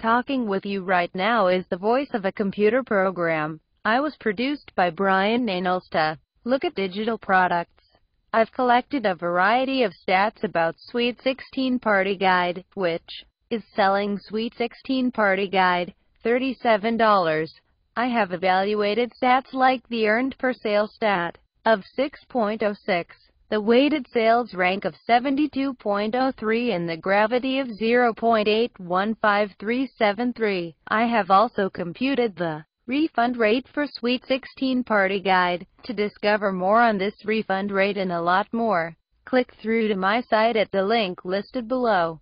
Talking with you right now is the voice of a computer program. I was produced by Brian Naennals to. Look at digital products. I've collected a variety of stats about Sweet 16 Party Guide, which is selling Sweet 16 Party Guide, $37. I have evaluated stats like the earned per sale stat of 6.06, the weighted sales rank of 72.03 and the gravity of 0.815373. I have also computed the refund rate for Sweet 16 Party Guide. To discover more on this refund rate and a lot more, click through to my site at the link listed below.